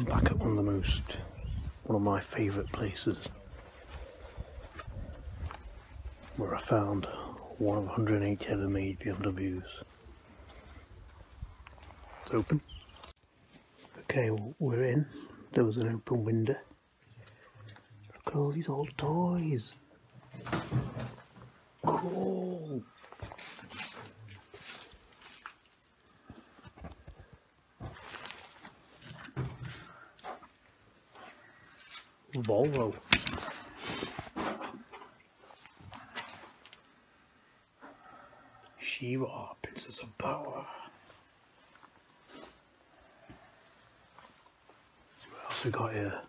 Back at one of the most, one of my favourite places where I found one of 180 ever made BMWs. It's open. Okay, well, we're in. There was an open window. Look at all these old toys. Cool. Volvo. She-Ra, Princess of Power. See what else we got here?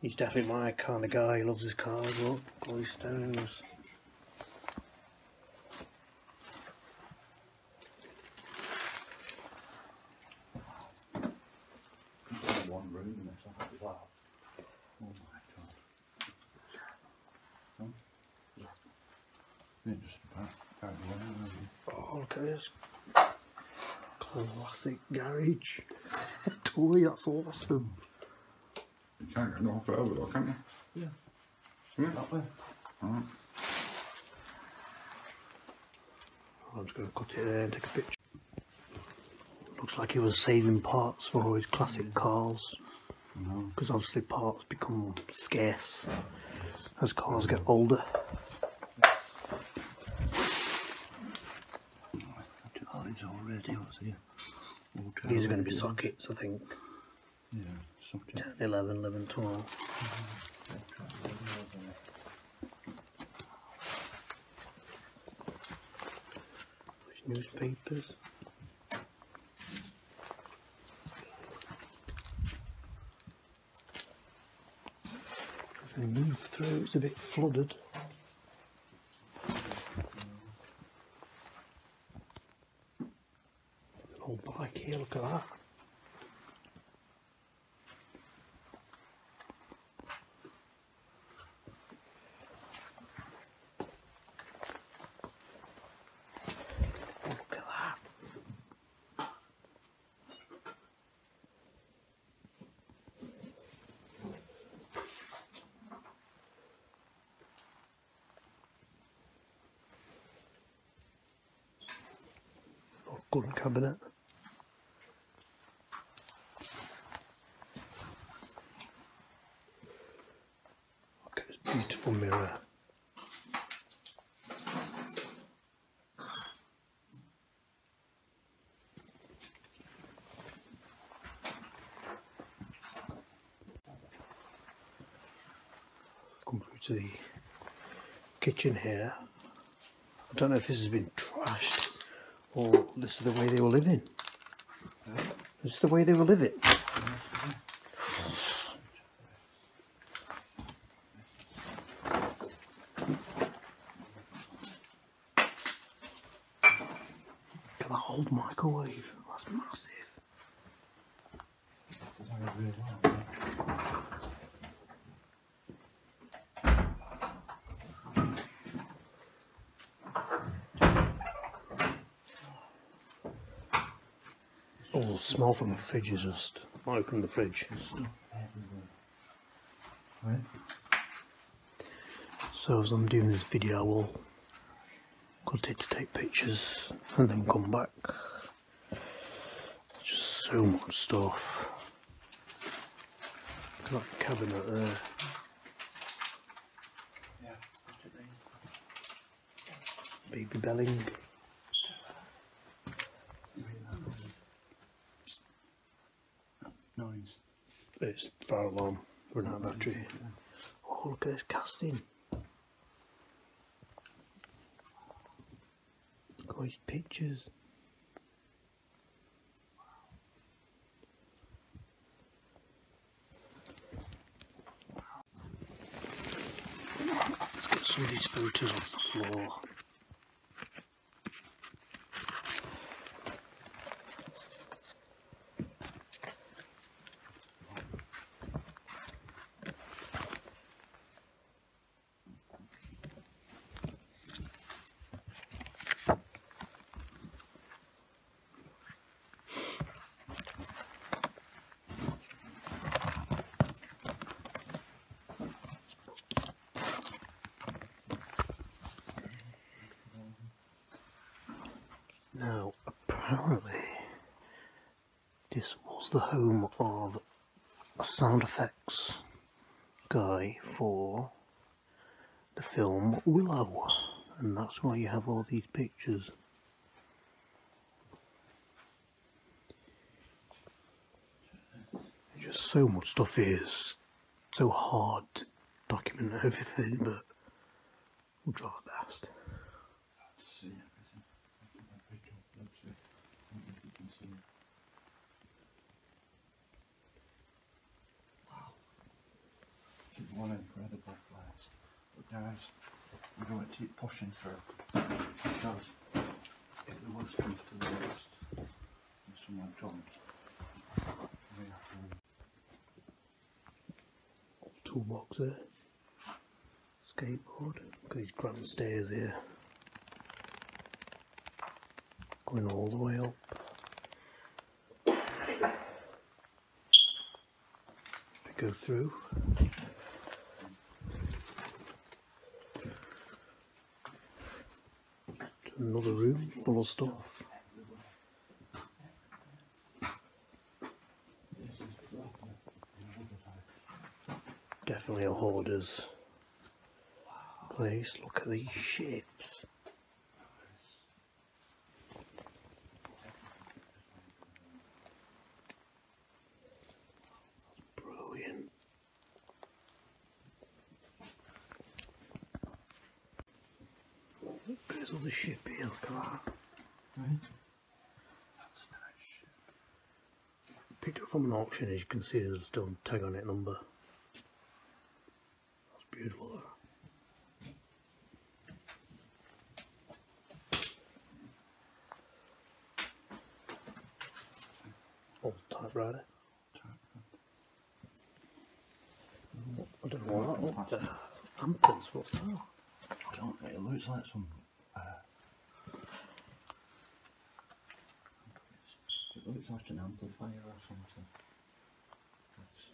He's definitely my kind of guy. He loves his cars. Look, all these stones. one room and it's like that. Oh my god. Oh. Yeah, just about out the way, isn't it? Oh, look at this. Classic garage. Toy, that's awesome. You can't go no further though, can you? Yeah. Yeah. That way. Alright. I'm just going to cut it there and take a picture. Looks like he was saving parts for all his classic cars. No. Because obviously parts become scarce as cars get older. Oh, it's already, what's here? Water These are going to be sockets, I think. Yeah, socket. 10, 11, 11, 12. There's newspapers. As we move through, it's a bit flooded. There's an old at that. Look at that. Cabinet. Look at this beautiful mirror. Come through to the kitchen here. I don't know if this has been trashed or this is the way they were living. This is the way they were living. Look at that old microwave. That's massive. Smell from the fridge is just. I opened the fridge. Right. So as I'm doing this video, I will cut it to take pictures and then come back. Just so much stuff. Look at that cabinet there. Baby Belling. It's along. We're not of battery. Oh, look at this casting. Look at these pictures. Let's get some of these photos off the floor. This was the home of a sound effects guy for the film Willow, and that's why you have all these pictures. Just so much stuff is so hard to document everything, but we'll try our best. see everything. I pick up, that's it. I don't know if you can see it. Wow. This is one incredible place. But guys, we're going to keep pushing through. Because if the worst comes to the worst, and someone comes, we have to toolbox there. Skateboard. Got these grand stairs here. Going all the way up. Go through. Another room full of stuff. Definitely a hoarder's place. Look at these ships. Another ship here, look at that. Right? That's a nice ship. Picked up from an auction, as you can see there's still a tag on it number. That's beautiful though. Oh, Old typewriter. I don't know what that the Hamptons, what's that? I don't know, it looks like some. Like an amplifier or something. It's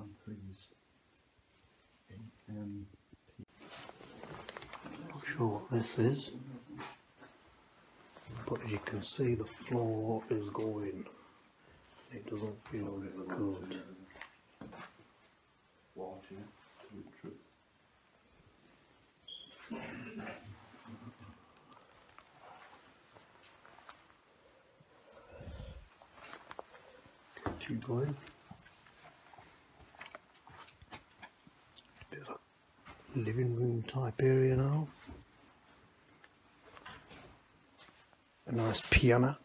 amplis. Um, Not sure what this is. But as you can see the floor is going. It doesn't feel good. Bit of a living room type area now. A nice piano.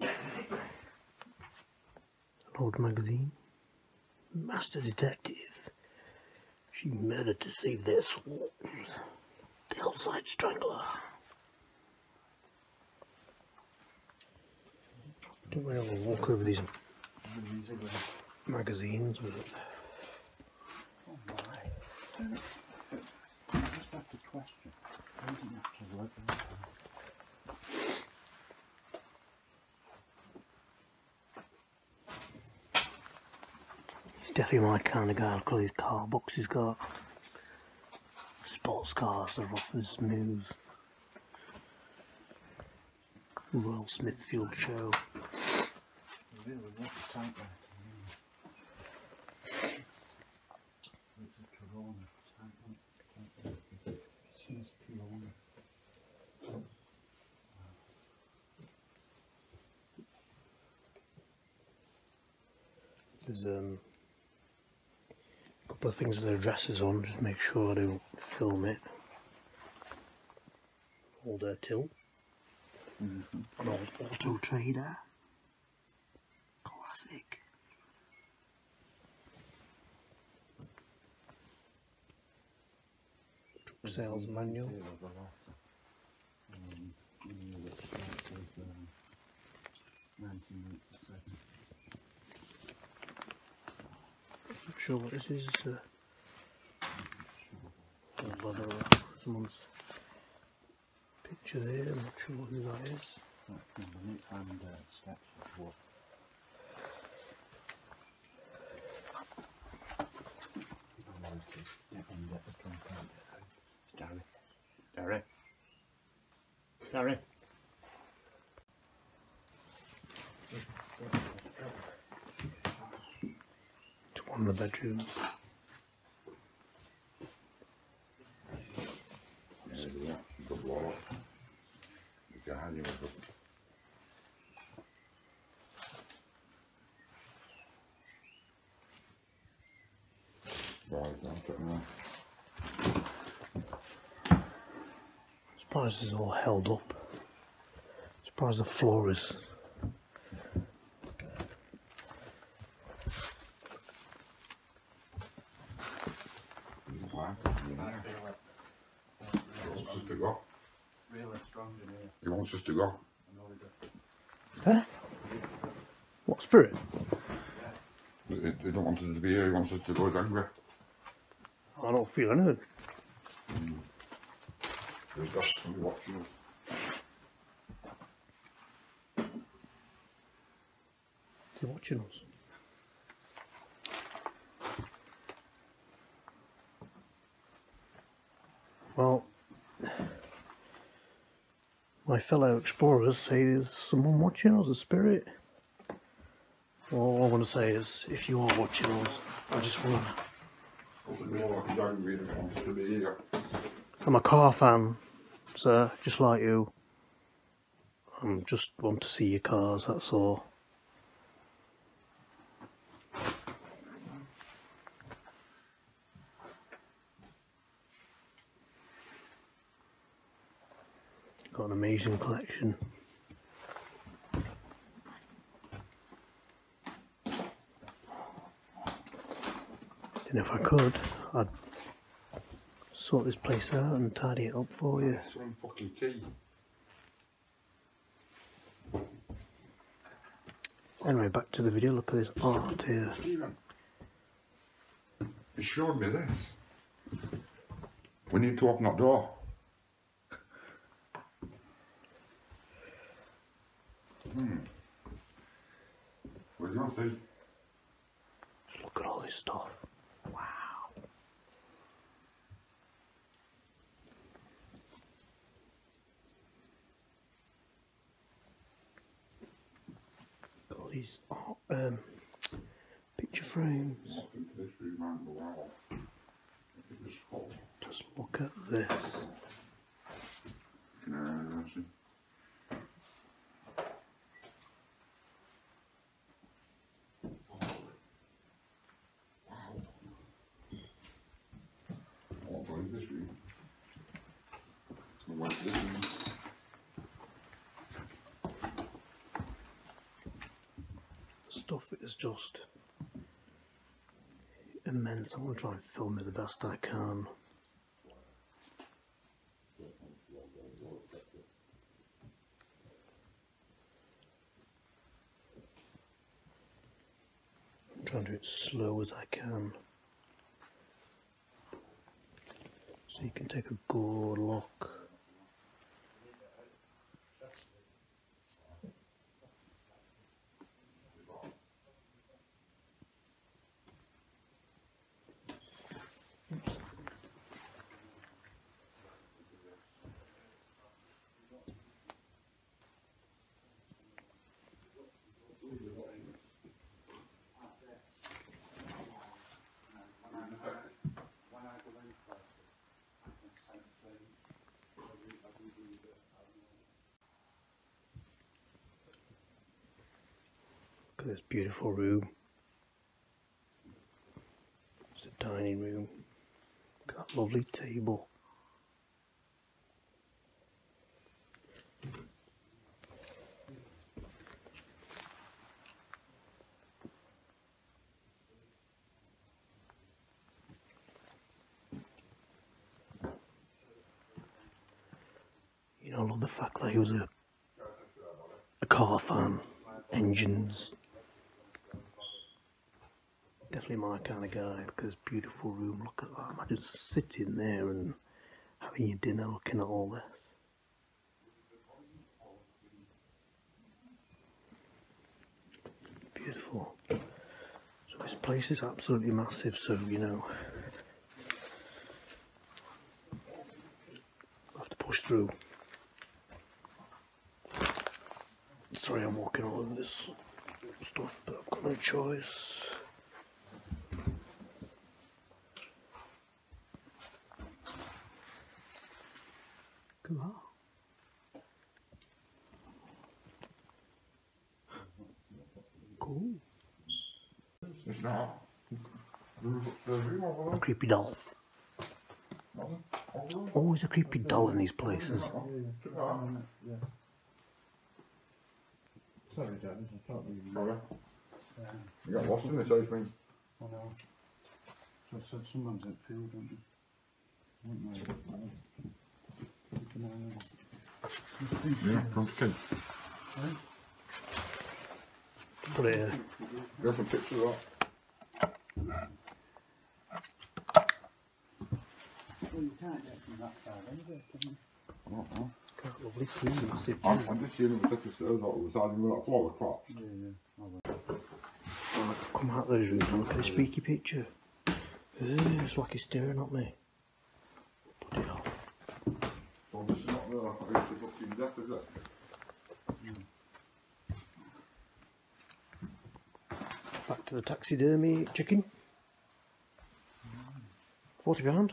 An old magazine. Master Detective. She murdered to save their souls. The Hillside Strangler. Don't really want to walk over these magazines, Oh my. I just have to question. Why didn't you actually look at that? Definitely my kind of guy. Look at these car books he's got. Sports cars, they're off as smooth. Royal Smithfield Show. I really love the typewriter. really. It's a Corona typewriter. typewriter. Smith Corona. There's um, a couple of things with their dresses on, just make sure I don't film it. Old uh, till. An old auto trader. Classic. Truck sales manual. Deal of sure what this is. It's a leather someone's picture there. I'm not sure who that is. And uh, steps of what. Sorry. Sorry. Sorry. One of the bedrooms. Now. Surprised it's all held up. Surprised the floor is. You can climb. You know. I feel it. He wants us to go. Really strong in here. He wants us to go. I know they do. Huh? What spirit? They, they don't want us to be here. He wants us to go. He's angry. I don't feel anything. Hmm. There's got somebody watching us. They're watching us. Well, my fellow explorers say there's someone watching us, a spirit. All I want to say is, if you are watching us, I just want to. Doesn't look like he's angry. He wants us to be here. I'm a car fan, sir, just like you. I just want to see your cars, that's all. Got an amazing collection. And if I could, I'd sort this place out and tidy it up for you. Some fucking tea. Anyway, back to the video. Look at this art here. Stephen. He showed me this. We need to open that door. Hmm. Where's your see? Look at all this stuff. Wow. Got all these art, um, picture frames. Walk into this. Just look at this. Can I see? Wow. I won't go in this room. I went to this room. The stuff is just immense. I'm gonna try and film it the best I can. I'm trying to do it slow as I can. So you can take a good look. Beautiful room. It's a dining room. Got a lovely table. You know, I love the fact that he was a a car fan, engines. Definitely my kind of guy because beautiful room. Look at that. Imagine sitting there and having your dinner looking at all this. Beautiful. So this place is absolutely massive, so you know. I have to push through. Sorry, I'm walking all over this stuff, but I've got no choice. Come on. Cool. It's not. There's, there's room over there. Creepy doll. Nothing. Over there. Always a creepy doll in these places. Check that out. Yeah. Sorry, Dad, I thought we Sorry. Yeah. You got lost in this house, mate. I know. I said someone's at field, don't you? Wouldn't they? Keep an eye on. Yeah, come to kid. Put it here. Get some pictures of that. Well, you can't get from that side anyway. I don't know. Quite lovely clean, massive I'm, just seeing the thickest of that was adding about four o'clock. Yeah, yeah. Come out there and look at this freaky picture. Ooh, it's like he's staring at me. Put it off. Well, this is not it's a fucking death, is it? Back to the taxidermy chicken. £40.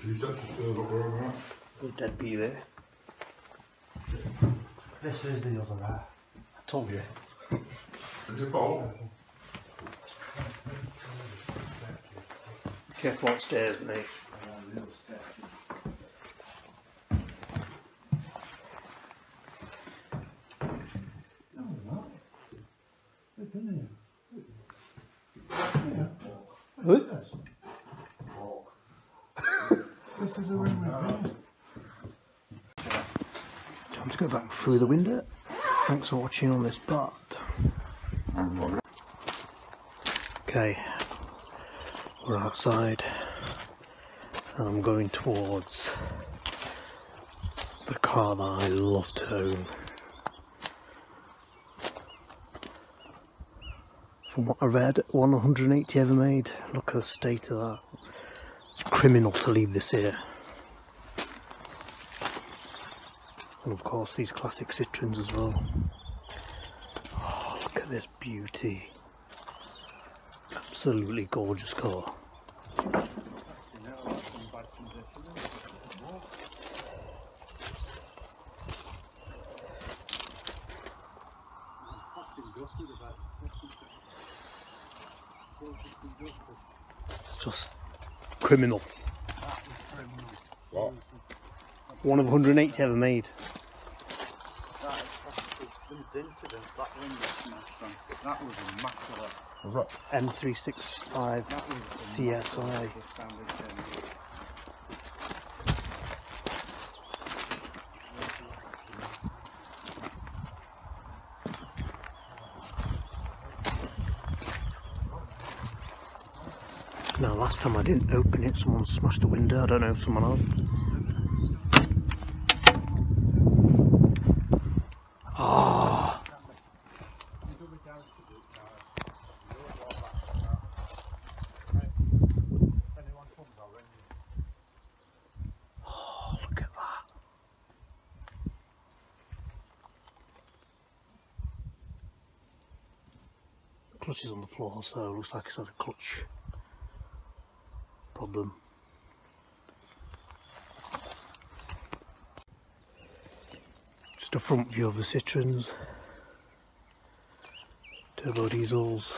Two sets of stairs up there, right? Will dead be there? This is the other half. I told you. Is it? Careful on stairs, mate. Uh, real sketchy. No, they're not. They've been here. Yeah. Huh? This is a room with oh. bed. Time to go back through the window. Thanks for watching on this part. Okay, we're outside and I'm going towards the car that I love to own. From what I read, 180 ever made. Look at the state of that. It's criminal to leave this here. And of course these classic Citroens as well. Oh, look at this beauty. Absolutely gorgeous car. You know, that's in bad condition. isn't it? Fucking gutted about So fucking gutted. It's just criminal. That was criminal. What? One of 180 ever made. That is fucking been dented and that window smashed on. That was immaculate. That? M365 That was CSI. immaculate. The standard thing. Now last time I didn't open it, someone smashed the window. I don't know if someone else. Ah, oh, look at that. Clutch is on the floor, so it looks like it's had a clutch problem. Just a front view of the Citroens, turbo diesels,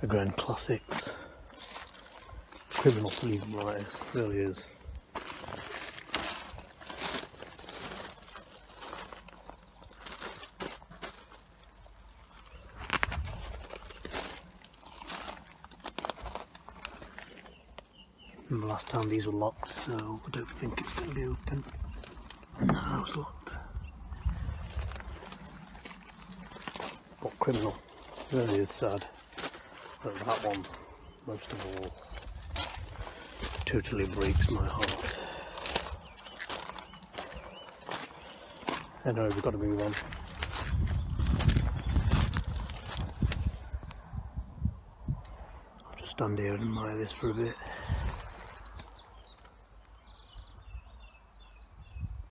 the Grand Classics. Criminal to leave them like this, really is. The last time these were locked, so I don't think it's going to be open. No, it's locked. What criminal? Really is sad. But that one, most of all, totally breaks my heart. Eh, anyway, we've got to move on. I'll just stand here and admire this for a bit.